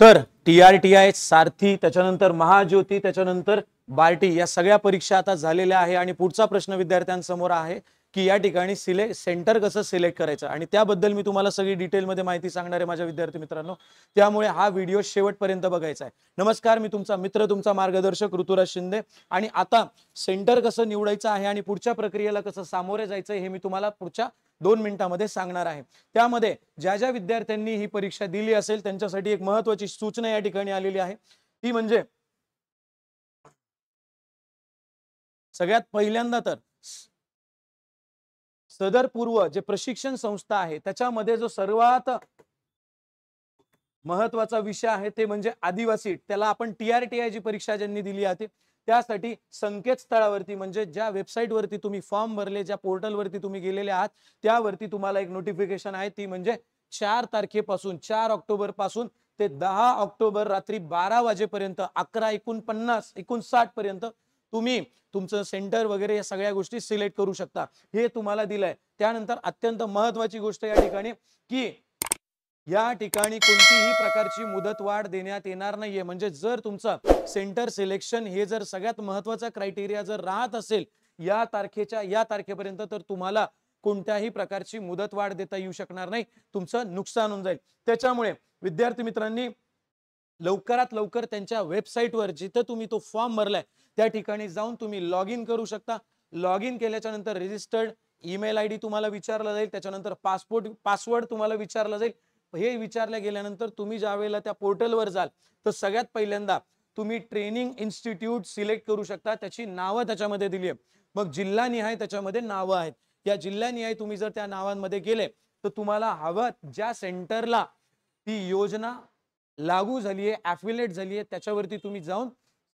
तर T R T I Sarathi त्याच्यानंतर महाज्योती त्याच्यानंतर बार्टी या सगळ्या परीक्षा आता झालेल्या आहे आणि पुढचा प्रश्न विद्यार्थ्यांसमोर आहे. की या ठिकाणी सिलेक्ट सेंटर कसं सिलेक्ट करायचं? आणि त्याबद्दल मी तुम्हाला सगळी डिटेलमध्ये माहिती सांगणार आहे माझ्या विद्यार्थी मित्रांनो. त्यामुळे हा व्हिडिओ शेवटपर्यंत बघायचा आहे. नमस्कार मी तुमचा मित्र तुमचा मार्गदर्शक ऋतुराज शिंदे. आणि आता सेंटर कसं निवडायचं आहे आणि पुढच्या प्रक्रियेला कसं सामोरे जायचं हे मी तुम्हाला पुढच्या दोन मिनिटांमध्ये सांगणार आहे. त्यामध्ये ज्या ज्या विद्यार्थ्यांनी ही परीक्षा दिली असेल त्यांच्यासाठी एक महत्वाची सूचना या ठिकाणी आलेली आहे. ती म्हणजे सगळ्यात पहिल्यांदा तर सदर पूर्व जे प्रशिक्षण संस्था आहे त्याच्यामध्ये जो सर्वात महत्त्वाचा विषय आहे ते म्हणजे आदिवासी त्याला आपण T R T I G परीक्षा ज्यांनी दिली आहे त्यासाठी संकेतस्थळावरती म्हणजे ज्या वेबसाईटवरती तुम्ही फॉर्म भरले ज्या पोर्टलवरती तुम्ही गेलेले आहात त्यावरती तुम्हाला एक नोटिफिकेशन आहे ती म्हणजे चार तारखेपासून चार ऑक्टोबरपासून ते दहा ऑक्टोबर रात्री बारा वाजेपर्यंत अकरा एकोणपन्नास एकोणसाठ पर्यंत तुम्ही तुमचं सेंटर वगैरे या सगळ्या गोष्टी सिलेक्ट करू शकता. हे तुम्हाला दिलंय. त्यानंतर अत्यंत महत्वाची गोष्ट या ठिकाणी की या ठिकाणी कोणतीही प्रकारची मुदतवाढ देण्यात येणार नाहीये. म्हणजे जर तुमचं सेंटर सिलेक्शन हे जर सगळ्यात महत्त्वाचा क्रायटेरिया जर राहत असेल या तारखेच्या या तारखेपर्यंत तर तुम्हाला कोणत्याही प्रकारची मुदतवाढ देता येऊ शकणार नाही. तुमचं नुकसान होऊन जाईल. त्याच्यामुळे विद्यार्थी मित्रांनी लवकरात लवकर त्यांच्या वेबसाईटवर जिथं तुम्ही तो फॉर्म भरलाय. त्या ठिकाणी जाऊन तुम्ही लॉग इन करू शकता. लॉग इन केल्याच्यानंतर रजिस्टर्ड ईमेल आय डी तुम्हाला विचारला जाईल. त्याच्यानंतर पासपोर्ट पासवर्ड तुम्हाला विचारला जाईल. हे विचारल्या गेल्यानंतर तुम्ही ज्या वेळेला त्या पोर्टलवर जाल तर सगळ्यात पहिल्यांदा तुम्ही ट्रेनिंग इन्स्टिट्यूट सिलेक्ट करू शकता. त्याची नावं त्याच्यामध्ये दिली आहे मग जिल्हानिहाय त्याच्यामध्ये नावं आहेत. या जिल्हानिहाय तुम्ही जर त्या नावांमध्ये गेले तर तुम्हाला हवं ज्या सेंटरला ती योजना लागू झाली आहे ऍफिलेट झाली आहे त्याच्यावरती तुम्ही जाऊन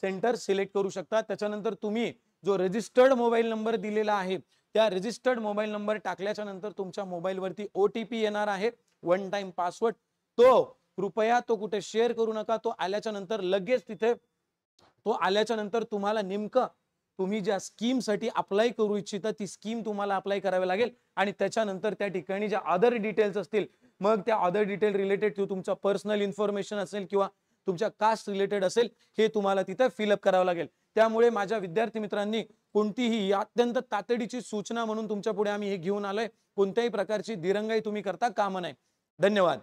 सेंटर सिलेक्ट करू शकता. त्याच्यानंतर तुम्ही जो रजिस्टर्ड मोबाईल नंबर दिलेला आहे त्या रजिस्टर्ड मोबाईल नंबर टाकल्याच्या नंतर तुमच्या मोबाईलवरती ओ टी पी येणार आहे. वन टाइम पासवर्ड तो कृपया तो कुठे शेअर करू नका. तो आल्याच्यानंतर लगेच तिथे तो आल्याच्यानंतर तुम्हाला नेमकं तुम्ही ज्या स्कीमसाठी अप्लाय करू इच्छिता ती स्कीम तुम्हाला अप्लाय करावी लागेल. आणि त्याच्यानंतर त्या ठिकाणी ज्या अदर डिटेल्स असतील मग त्या अदर डिटेल रिलेटेड टू तुमचा पर्सनल इन्फॉर्मेशन असेल किंवा तुमच्या कास्ट रिलेटेड असेल हे तुम्हाला तिथे फिलअप करावं लागेल. त्यामुळे माझ्या विद्यार्थी मित्रांनी कोणतीही अत्यंत तातडीची सूचना म्हणून तुमच्यापुढे आम्ही हे घेऊन आलोय. कोणत्याही प्रकारची दिरंगाई तुम्ही करता कामा नाही. धन्यवाद.